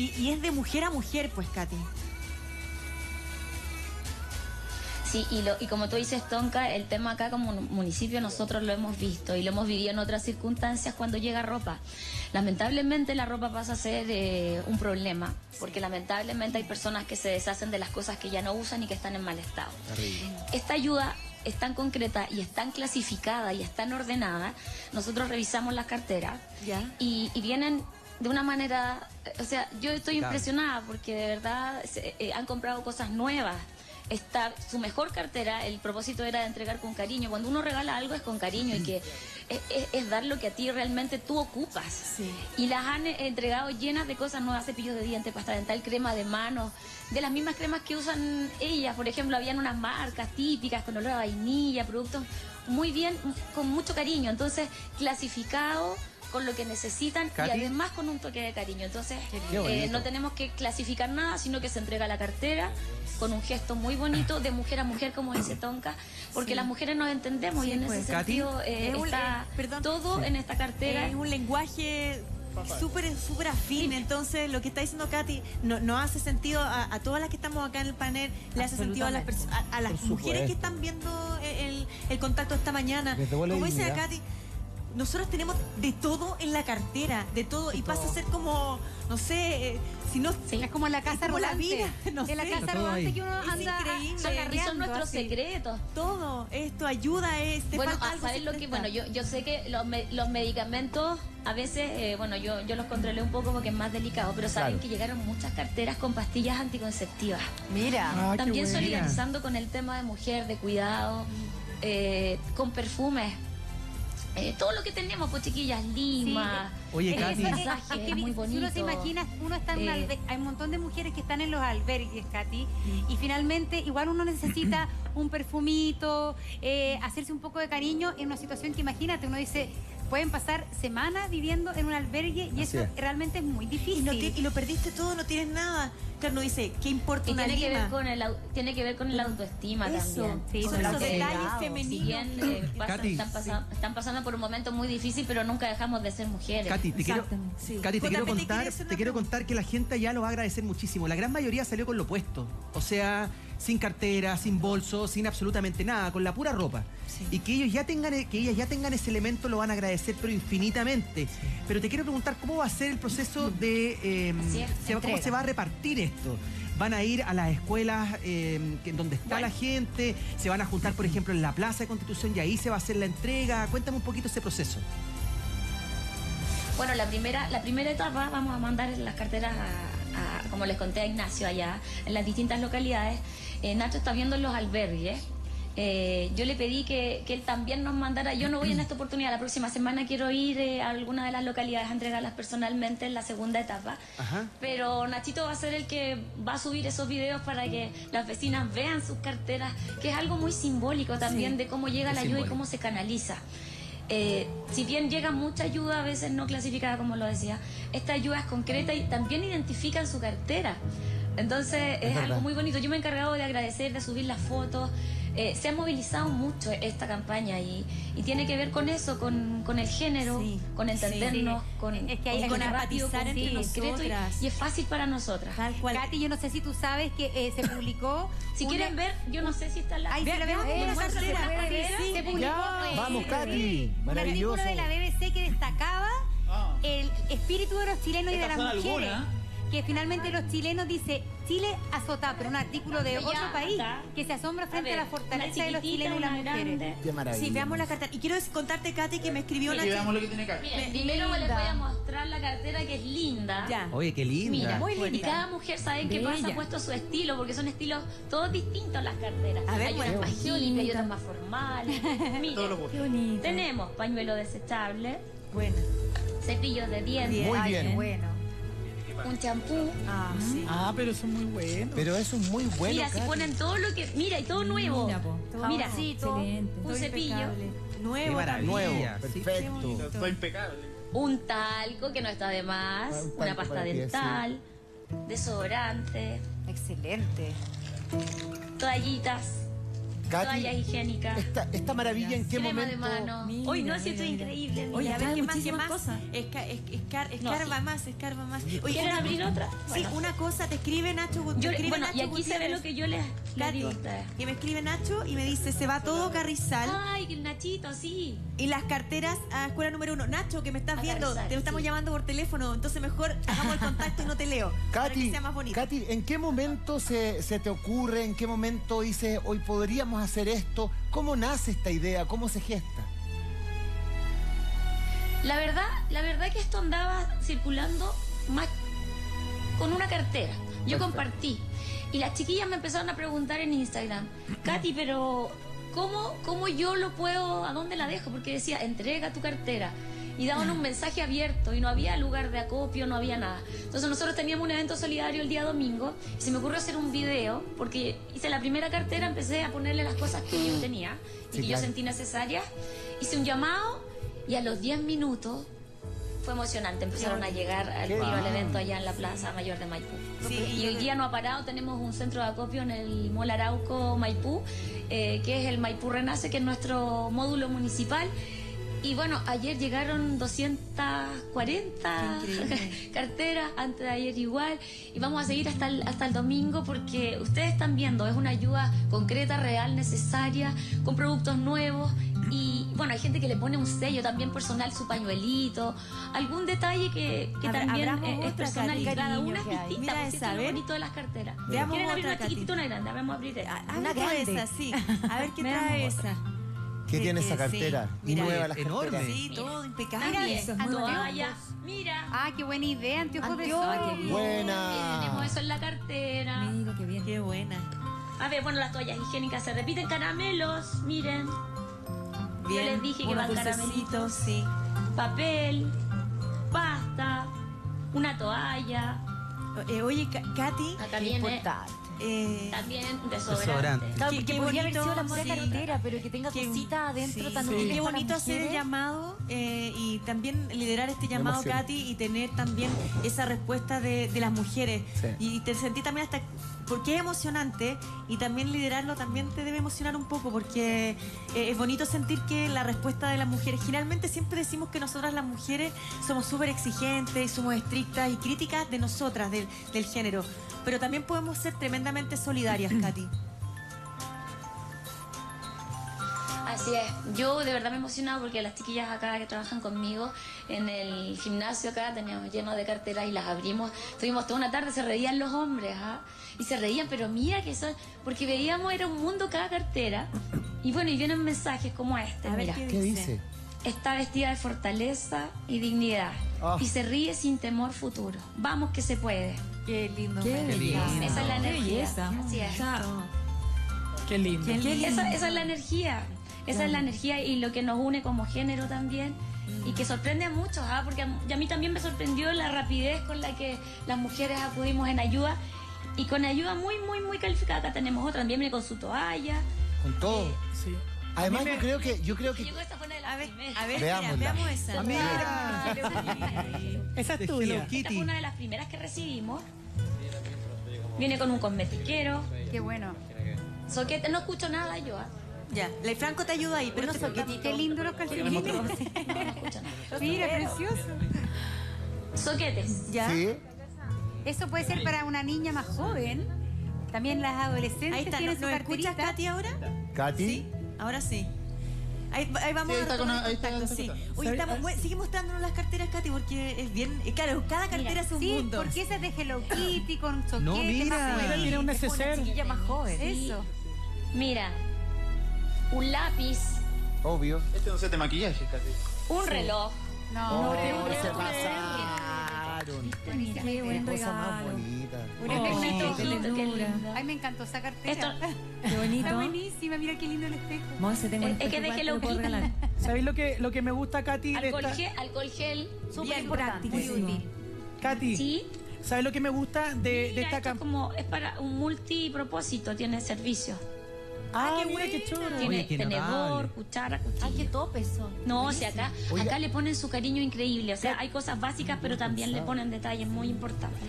Y, y es de mujer a mujer, pues, Katy. Sí, y, lo, y como tú dices, Tonka, el tema acá como municipio nosotros lo hemos visto y lo hemos vivido en otras circunstancias cuando llega ropa. Lamentablemente la ropa pasa a ser eh, un problema, porque lamentablemente hay personas que se deshacen de las cosas que ya no usan y que están en mal estado. Esta ayuda es tan concreta y es tan clasificada y es tan ordenada, nosotros revisamos las carteras Y, vienen de una manera, o sea, yo estoy impresionada porque de verdad eh, han comprado cosas nuevas está su mejor cartera, el propósito era de entregar con cariño. Cuando uno regala algo es con cariño y que es, dar lo que a ti realmente tú ocupas. Y las han entregado llenas de cosas nuevas, cepillos de dientes, pasta dental, crema de manos, de las mismas cremas que usan ellas. Por ejemplo, habían unas marcas típicas con olor a vainilla, productos muy bien, con mucho cariño. Entonces, clasificado con lo que necesitan y además con un toque de cariño. Entonces, eh, no tenemos que clasificar nada, sino que se entrega la cartera con un gesto muy bonito de mujer a mujer, como dice Tonka, porque las mujeres nos entendemos y en ese pues. sentido eh, está eh, todo en esta cartera. Es un lenguaje súper súper afín. Entonces, lo que está diciendo Katy no, no hace sentido a, todas las que estamos acá en el panel, le hace sentido a las, a, las mujeres que están viendo el, el contacto esta mañana. Como dice Katy, nosotros tenemos de todo en la cartera, de todo, y pasa a ser como, no sé, eh, si no... Es como la casa la vida, no en la casa rodante que uno anda increíble. son nuestros secretos. Todo, esto ayuda, es, bueno, falta lo que, bueno, yo, yo sé que los, los medicamentos a veces, eh, bueno, yo, yo los controlé un poco porque es más delicado, pero saben que llegaron muchas carteras con pastillas anticonceptivas. Mira, ah, también solidarizando con el tema de mujer, de cuidado, eh, con perfumes eh, todo lo que tenemos, pues chiquillas, Lima. Oye, Katy. Es, que, muy bonito. uno se imagina, uno está en eh. hay un montón de mujeres que están en los albergues, Katy, y finalmente igual uno necesita un perfumito, eh, hacerse un poco de cariño en una situación que imagínate, uno dice, pueden pasar semanas viviendo en un albergue y eso realmente es muy difícil. Y, lo perdiste todo, no tienes nada. Claro, no dice, ¿qué importa una tiene que ver con el Tiene que ver con la autoestima también. Sí, con esos detalles femeninos. Eh, están, pasando, por un momento muy difícil, pero nunca dejamos de ser mujeres. Katy, te quiero, Katy, te quiero contar, te quiero contar que la gente ya lo va a agradecer muchísimo. La gran mayoría salió con lo puesto. O sea sin cartera, sin bolso, sin absolutamente nada, con la pura ropa. Y que ellos ya tengan, que ellas ya tengan ese elemento lo van a agradecer, pero infinitamente. Pero te quiero preguntar cómo va a ser el proceso de em, cómo se va a repartir esto. Van a ir a las escuelas eh, donde está la gente, se van a juntar, por ejemplo, en la Plaza de Constitución y ahí se va a hacer la entrega. Cuéntame un poquito ese proceso. Bueno, la primera, la primera etapa vamos a mandar las carteras a, como les conté a Ignacio allá, en las distintas localidades. Eh, Nacho está viendo en los albergues. Eh, yo le pedí que, él también nos mandara, yo no voy en esta oportunidad, la próxima semana quiero ir eh, a alguna de las localidades a entregarlas personalmente en la segunda etapa, pero Nachito va a ser el que va a subir esos videos para que las vecinas vean sus carteras, que es algo muy simbólico también de cómo llega la ayuda y cómo se canaliza. si bien llega mucha ayuda, a veces no clasificada como lo decía, esta ayuda es concreta y también identifican su cartera. Entonces es, algo muy bonito. Yo me he encargado de agradecer, de subir las fotos. Eh, se ha movilizado mucho esta campaña y, tiene que ver con eso, con, el género, con entendernos, con, es que hay, con empatizar entre nosotras. Y, es fácil para nosotras. Tal cual. Katy, yo no sé si tú sabes que eh, se publicó. si quieren ver, yo no sé si está la. Ay, la vemos Se publicó. Vamos, Katy. Un artículo de la BBC que destacaba ah. el espíritu de los chilenos y de las mujeres que finalmente los chilenos dice Chile azota, pero un artículo de otro país que se asombra frente a, la fortaleza de los chilenos y las mujeres. Qué maravilla. Sí, veamos la cartera. Y quiero contarte, Katy, que me escribió una. Veamos lo que tiene Katy. primero les voy a mostrar la cartera que es linda. Ya. Oye, qué linda. Mira, muy linda. Y cada mujer sabe qué pasa, ha puesto su estilo, porque son estilos todos distintos las carteras. A ver, hay unas más hippies, hay otras más formales. Mira, tenemos pañuelo desechable. Bueno. Cepillos de dientes. Muy bien. bueno un champú. Ah, sí. Ah, pero son muy buenos. Pero eso es muy bueno. Mira, si ponen todo lo que. Mira, y todo nuevo. Mira, Mira sí, todo. Un cepillo. Nuevo, nuevo. Perfecto. Todo impecable. Un talco que no está de más. una pasta dental. Desodorante. Excelente. Toallitas. Toallas higiénicas. Esta, esta maravilla, ¿en qué crema momento? de mano. Mira, Hoy no, mira, si esto es mira. increíble. Oye, mira. a ver, ¿qué más? ¿Qué más? cosas. Esca- es- escar- No, escarba sí. más, escarba más. Oye, ¿Quieren una- abrir otra? Sí, Bueno. una cosa, te escribe Nacho Yo- escribe bueno, Nacho y aquí se ve lo que yo les, les Katy, digo y me escribe Nacho y me dice, se va todo Carrizal. Ay, el Nachito, sí. Y las carteras a escuela número uno. Nacho, que me estás A viendo, Carrizal, te estamos llamando por teléfono, entonces mejor hagamos el contacto y no te leo. para que Katy, sea más bonito. Katy, ¿en qué momento se, se te ocurre? ¿En qué momento dices, hoy podríamos hacer esto? ¿Cómo nace esta idea? ¿Cómo se gesta? La verdad, la verdad que esto andaba circulando más con una cartera. Yo Perfecto. compartí. Y las chiquillas me empezaron a preguntar en Instagram, Katy, pero ¿cómo, ¿cómo yo lo puedo, a dónde la dejo? Porque decía, entrega tu cartera. Y daban un mensaje abierto y no había lugar de acopio, no había nada. Entonces nosotros teníamos un evento solidario el día domingo y se me ocurrió hacer un video porque hice la primera cartera, empecé a ponerle las cosas que yo tenía y Sí, que claro. yo sentí necesarias. Hice un llamado y a los 10 minutos fue emocionante. Empezaron a llegar al, iba al evento allá en la Plaza Mayor de Maipú. Sí, y hoy día no ha parado. Tenemos un centro de acopio en el Mall Arauco Maipú, eh, que es el Maipú Renace, que es nuestro módulo municipal. Y bueno, ayer llegaron 240 Increíble. carteras, antes de ayer igual, y vamos a seguir hasta el, hasta el domingo porque ustedes están viendo, es una ayuda concreta, real, necesaria, con productos nuevos. Y bueno, hay gente que le pone un sello también personal, su pañuelito, algún detalle que, también es otra, personal y cada una es distinta. Esto es lo bonito de las carteras. Veamos ¿Quieren abrir otra, una chiquitita o una grande? Vamos a abrir esta. Ah, Una grande. esa, sí. A ver qué trae esa. ¿Qué Sí, tiene esa sí. cartera? Y Mira, nueva las enorme. carteras. Sí, Mira. todo impecable. También, eso es muy bueno. toalla, mira. Ah, qué buena idea, anteojos de sol. qué bien. Buena. Tenemos eso en la cartera. Mira qué bien. Qué buena. A ver, bueno, las toallas higiénicas se repiten. Caramelos, miren. Bien. les dije que van dulcecitos, sí. Papel, pasta, una toalla. Eh, oye, Ka- Katy, Acá Qué viene importante. Eh, también Desodorante. desodorante. Claro, Qué- porque qué podría haber bonito, sido la pura sí. cartera, pero que tenga Qué- cositas adentro sí. tan Sí. Qué para bonito hacer el llamado eh, y también liderar este llamado. Katy, y tener también esa respuesta de, de las mujeres. Sí. Y te sentí también hasta... Porque es emocionante y también liderarlo también te debe emocionar un poco porque eh, es bonito sentir que la respuesta de las mujeres, generalmente siempre decimos que nosotras las mujeres somos súper exigentes, somos estrictas y críticas de nosotras, del, del género, pero también podemos ser tremendamente solidarias, Katy. Así es. Yo de verdad me he emocionado porque las chiquillas acá que trabajan conmigo en el gimnasio acá teníamos lleno de carteras y las abrimos. Estuvimos toda una tarde, se reían los hombres, ¿ah? Y se reían, pero mira que son... Porque veíamos, era un mundo cada cartera. Y bueno, y vienen mensajes como este, A ver mira. qué ¿Qué dice? Está vestida de fortaleza y dignidad. Ah. Y se ríe sin temor futuro. Vamos que se puede. Qué lindo. Qué lindo. Esa es la Qué energía. belleza. Así es. Qué lindo. Qué lindo. Esa, esa es la energía. Esa es la energía y lo que nos une como género también. Y que sorprende a muchos, ¿ah? porque a, y a mí también me sorprendió la rapidez con la que las mujeres acudimos en ayuda. Y con ayuda muy, muy, muy calificada. Acá tenemos otra, también viene con su toalla. Con todo. Sí. Además, A mí yo me- creo que, yo creo que Llegó esta fue una de las A ver, a ver, veamos esa. Mira. Esa es tuya. Esta fue una de las primeras que recibimos. Viene con un cosmetiquero. Qué bueno. Soquete, no escucho nada yo. ¿ah? Ya, la Franco te ayuda ahí, pero soquetitos. Qué lindo los calcetines. No, no. Mira, precioso. Soquetes. ya. sí. Eso puede ser para una niña más joven. También las adolescentes Ahí está, tienen ¿nos su escuchas. Katy, ahora? Katy. Sí, ahora sí. Ahí, ahí vamos Sí, a está retomar con- ahí el está, contacto, sí. estamos, bueno, sigue mostrándonos las carteras, Katy, porque es bien... eh, Claro, cada cartera es un Sí, mundo. porque esa es de Hello Kitty con soquete. No, mira. más Mira, tiene un Es una neceser. chiquilla más joven. Eso. Mira, un lápiz, Obvio. Este no es de maquillaje, casi. un reloj. No, Oh, qué se bueno. pasaron. Qué buen cosa más regalo. bonita. Un espejito. qué lindo. Ay, me encantó esa cartera. Esto, Qué Está bonito. buenísima, mira qué lindo el espejo. Monse, tengo Es- es que espejo te lo lo puedo regalar. ¿Sabéis lo que, lo que me gusta, Katy? De alcohol, esta... gel, alcohol gel. Súper importante. muy útil. Katy, Sí. ¿sabes lo que me gusta de, de Mira, esta esto es campaña? como, es para un multipropósito, tiene servicio. Ah, mira qué. Tiene Oye, qué tenedor, notable. cuchara, Ay, qué cuchillo. topes son. No, o sea, acá, Oiga. acá le ponen su cariño increíble. O sea, hay cosas básicas, pero también le ponen detalles muy importantes.